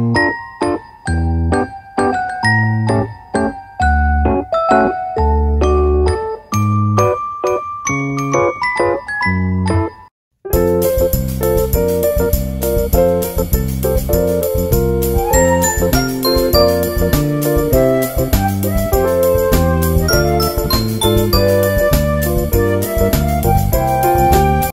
Música